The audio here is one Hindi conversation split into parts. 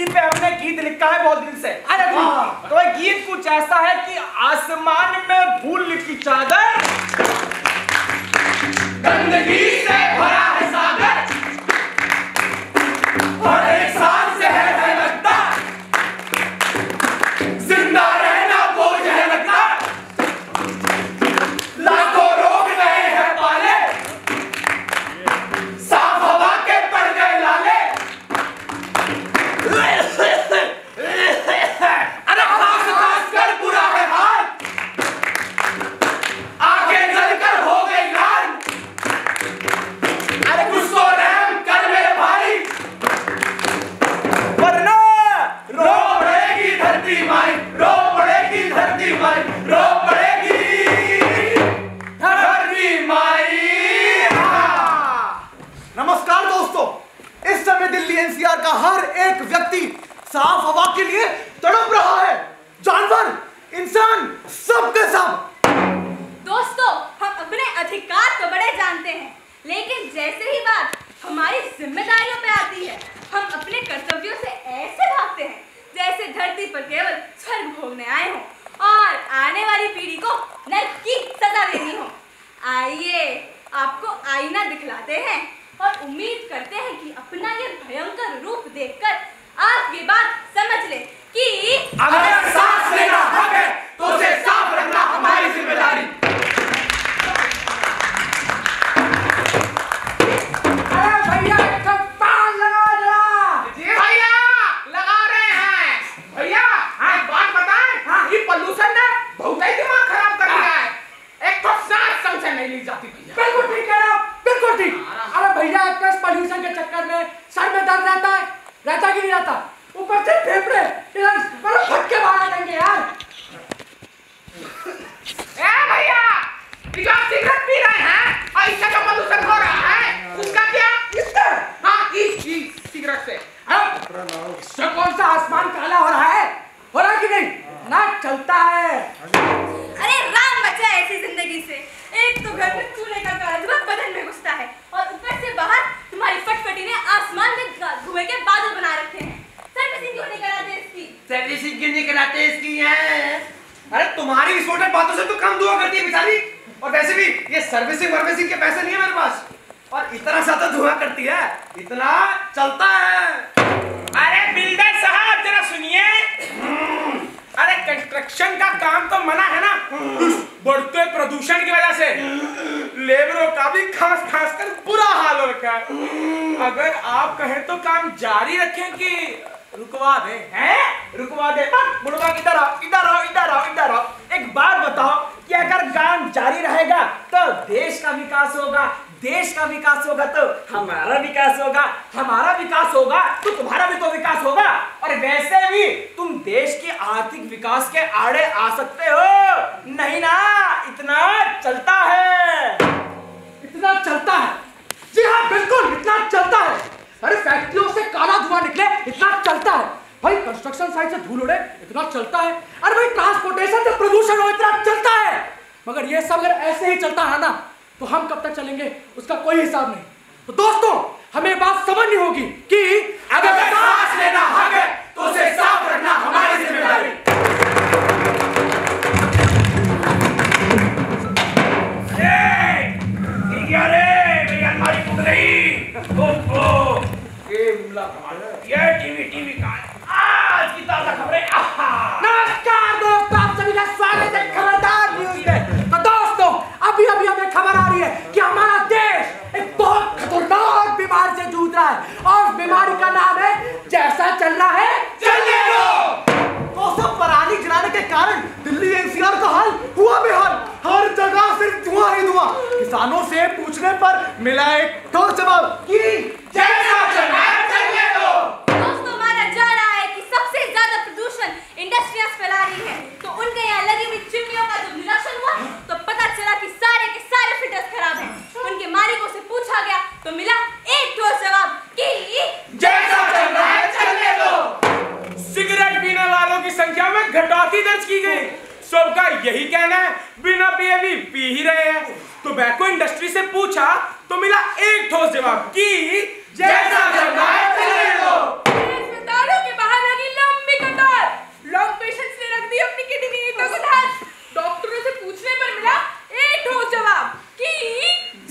इसी पे हमने गीत लिखा है बहुत दिन से। अरे तो भाई गीत कुछ ऐसा है कि आसमान में भूल लिखी चादर गंदगी से भरा है सागर। और एक सांस साफ़ हवा के लिए तड़प रहा है। जानवर, इंसान सब के सब। दोस्तों, हम अपने अधिकार तो बड़े जानते हैं, लेकिन जैसे ही बात हमारी जिम्मेदारियों पे आती है, हम अपने कर्तव्यों से ऐसे भागते हैं, जैसे धरती पर केवल स्वर्ग भोगने आए हों, और आने वाली पीढ़ी को नर्क की सजा देनी हो। आइए, आपको आईना दिखलाते हैं, और उम्मीद करते हैं कि अपना ये भयंकर रूप देखकर आप ये बात समझ ले कि अगर सांस लेना हक है तो उसे साफ़ रखना हमारी ज़िम्मेदारी अरे भैया चप्पल लगा जरा जी भैया लगा रहे हैं भैया हाँ एक बात बताएँ हाँ ये पोल्यूशन ने बहुत ही दिमाग खराब कर दिया है एक तो सांस समझे नहीं ली जाती भैया बिल्कुल ठीक कह रहे हो बिल्कुल ठीक अरे भैया आपका इस पोल्यूशन के चक्कर में सर में दर्द रहता है रहता कि नहीं रहता ऊपर से फेफड़े इधर बड़े फटके बाहर आ जाएँगे यार ए भैया ये जो आप सिगरेट पी रहे हैं और इससे जो पोल्यूशन हो रहा है उसका क्या इससे हाँ इस इस सिगरेट से अरे, इससे कौन सा आसमान काला हो रहा है हो रहा है कि नहीं ना चलता है अरे राम बचा ऐसी ज़िंदगी से एक तो घर में चूल्हे का काजवा बदन में घुसता है और ऊपर से बाहर तुम्हारी फटफटी ने आसमान में धुएँ के बादल बना रखे हैं सर्विसिंग क्यों नहीं कराते इसकी सर्विसिंग क्यों नहीं कराते इसकी है अरे तुम्हारी विस्फोटक बातों से तो कम दुआ करती है बेचारी और वैसे भी ये सर्विसिंग वर्विसिंग के पैसे नहीं है मेरे पास। और इतना ज़्यादा धुआँ करती है इतना चलता है। अरे बिल्डर साहब जरा सुनिए। अरे कंस्ट्रक्शन का काम तो मना है ना? बढ़ते प्रदूषण की वजह से। लेबरों का भी खास खास कर बुरा हाल हो रखा है। अगर आप कहें तो काम जारी रखें कि रुकवा दें हैं? रुकवा दे। हाँ, बुढ़वा इधर आओ इधर आओ इधर आओ इधर आओ एक बात बताओ कि अगर काम जारी रहेगा तो देश का विकास होगा, देश का विकास होगा तो हमारा विकास होगा, हमारा विकास होगा तो तुम्हारा भी तो विकास होगा। और वैसे भी तुम देश की आर्थिक विकास के आड़े आ सकते हो। नहीं ना, इतना चलता है। इतना चलता है? जी हाँ बिल्कुल, इतना चलता है। अरे फैक्ट्रियों से काला धुआँ निकले, इतना चलता है। भाई कंस्ट्रक्शन साइट से धूल उड़े, इतना चलता है। अरे भाई ट्रांसपोर्टेशन से प्रदूषण हो, इतना चलता है। मगर ये सब अगर ऐसे ही चलता है ना तो हम कब तक चलेंगे? उसका कोई हिसाब नहीं। तो दोस्तों, हमें बात समझनी होगी कि मिला एक ठोस जवाब की दोस्तों माना जा रहा है कि सबसे ज़्यादा प्रदूषण इंडस्ट्रियाज फैला रही है। तो उनके यहाँ लगी हुई चिमनियों का जो हुआ तो पता चला कि सारे के सारे खराब हैं। उनके मालिकों से पूछा गया तो मिला एक ठोस जवाब की जैसा चल तो। सिगरेट पीने वालों की संख्या में घटौती दर्ज की गई। सबका यही कहना है बिना पिए भी पी ही रहे हैं। टोबैको इंडस्ट्री से पूछा तो मिला एक ठोस जवाब कि जैसा चलना है चलने दो अस्पतालों के बाहर लगी लंबी कतार लंग पेशेंट्स ने रख दी अपनी किडनी तक उधार डॉक्टरों से पूछने पर मिला एक ठोस जवाब कि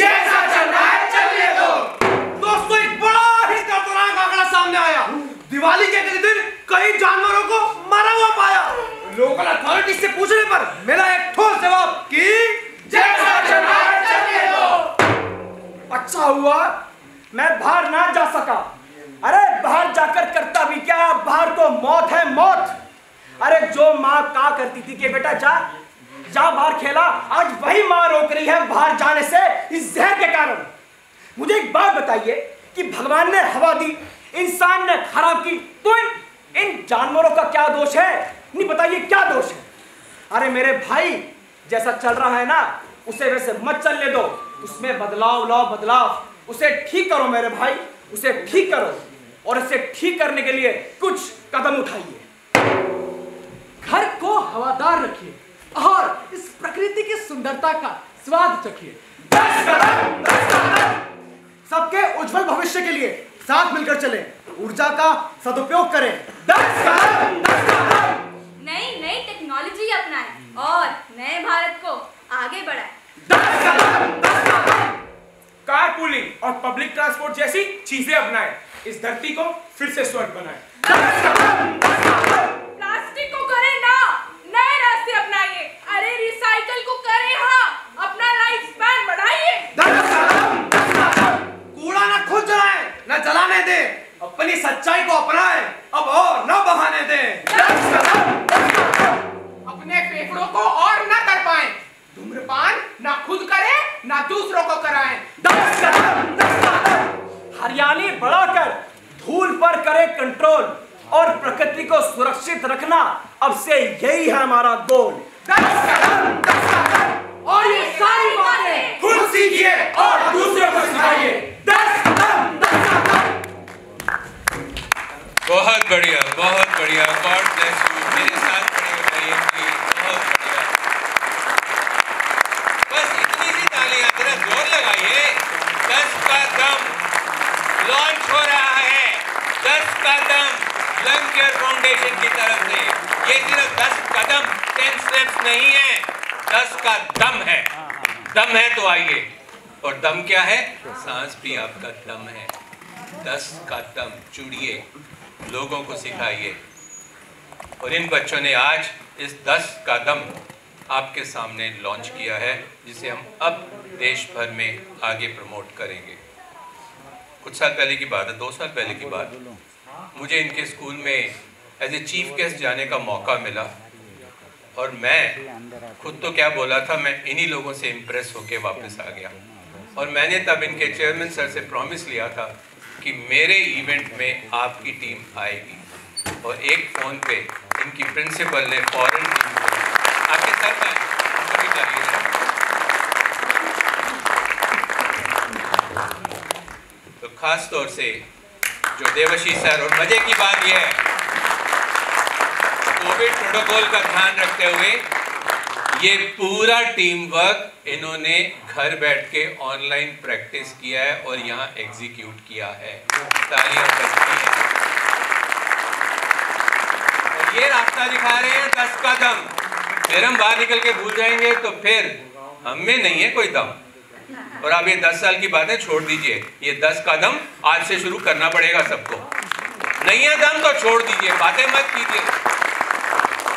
जैसा चलना है चलने दो दोस्तों एक बड़ा ही दर्दनाक आंकड़ा सामने आया दिवाली के अगले दिन कई जानवरों को मरा हुआ पाया लोकल अथॉरिटी से पूछने पर मिला एक ठोस जवाब कि जैसा चलना है चलने दो अच्छा हुआ, मैं बाहर ना जा सका। अरे, बाहर जाकर करता भी क्या? बाहर तो मौत है मौत। अरे, जो माँ कहा करती थी कि बेटा, जा जा बाहर खेला। आज वही माँ रोक रही है बाहर जाने से, इस जहर के कारण। मुझे एक बात बताइए कि भगवान ने हवा दी, इंसान ने खराब की तो इन इन जानवरों का क्या दोष है? नहीं बताइए, क्या दोष है? अरे, मेरे भाई, जैसा चल रहा है ना, उसे वैसे मत चलने दो। उसमें बदलाव लाओ, बदलाव। उसे ठीक करो मेरे भाई उसे ठीक करो और इसे ठीक करने के लिए कुछ कदम उठाइए। घर को हवादार रखिए और इस प्रकृति की सुंदरता का स्वाद चखिए। सबके उज्जवल भविष्य के लिए साथ मिलकर चले। ऊर्जा का सदुपयोग करें। दस कदम दस कदम। नई नई टेक्नोलॉजी अपनाएँ और नए भारत को आगे बढ़ाएँ। कार पुलिंग और पब्लिक ट्रांसपोर्ट जैसी चीज़ें अपनाएँ। इस धरती को फिर से स्वर्ग बनाएँ। प्लास्टिक को करें ना नए रास्ते अपनाइए। अरे रिसाइकल को करें हाँ। अपना लाइफ स्पैन बढ़ाइए। कूड़ा ना खुद जलाएँ ना जलाने दे। अपनी सच्चाई को अपनाएँ अब और न बहाने दें। सुरक्षित रखना। अब से यही है हमारा गोल। और ये सारी बातें खुद सीखिए और दूसरों को सिखाइए। बहुत बढ़िया बहुत बढ़िया। गॉड ब्लेस यू मेरे साथ खड़े हो बहुत बढ़िया। बस इतनी सी तालियाँ जरा ज़ोर लगाइए। दस का दम लॉन्च हो रहा है। दस का दम केयर फाउंडेशन की तरफ़ से ये सिर्फ़ दस कदम टेन स्टेप्स नहीं है, दस का दम है। दम है तो आइए। और दम क्या है? सांस भी आपका दम है। दस का दम जुड़िए लोगों को सिखाइए। और इन बच्चों ने आज इस दस का दम आपके सामने लॉन्च किया है, जिसे हम अब देश भर में आगे प्रमोट करेंगे। कुछ साल पहले की बात है, दो साल पहले की बात। मुझे इनके स्कूल में एज ए चीफ गेस्ट जाने का मौका मिला। और मैं खुद तो क्या बोला था, मैं इन्हीं लोगों से इम्प्रेस होके वापस आ गया। और मैंने तब इनके चेयरमैन सर से प्रॉमिस लिया था कि मेरे इवेंट में आपकी टीम आएगी। और एक फ़ोन पे इनकी प्रिंसिपल ने फॉरेन आपके सर तो खास तौर से जो देवशी सर और मज़े की बात यह है। कोविड प्रोटोकॉल का ध्यान रखते हुए ये पूरा टीम वर्क इन्होंने घर बैठ के ऑनलाइन प्रैक्टिस किया है और यहाँ एग्जीक्यूट किया है। ये रास्ता दिखा रहे हैं दस का दम फिर हम बाहर निकल के भूल जाएँगे तो फिर हम नहीं है कोई दम। और आप ये दस साल की बातें छोड़ दीजिए। ये दस कदम आज से शुरू करना पड़ेगा सबको। नहीं है दम तो छोड़ दीजिए, बातें मत कीजिए।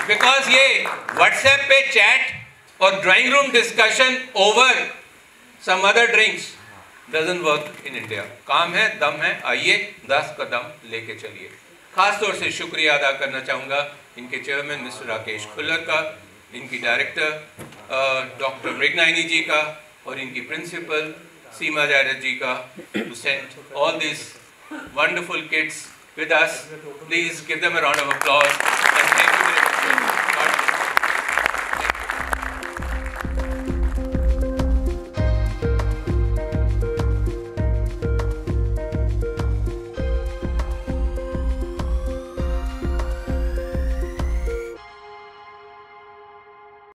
बिकॉज़ ये व्हाट्सएप पे चैट और drawing room discussion over some other drinks doesn't work in India काम है, दम है, आइए दस कदम लेके चलिए। खास तौर से शुक्रिया अदा करना चाहूँगा इनके चेयरमैन मिस्टर राकेश खुल्लर का, इनकी डायरेक्टर डॉक्टर मृगनायनी जी का और इनकी प्रिंसिपल सीमा जायर जी का to send all this wonderful kids with us please give them a round of applause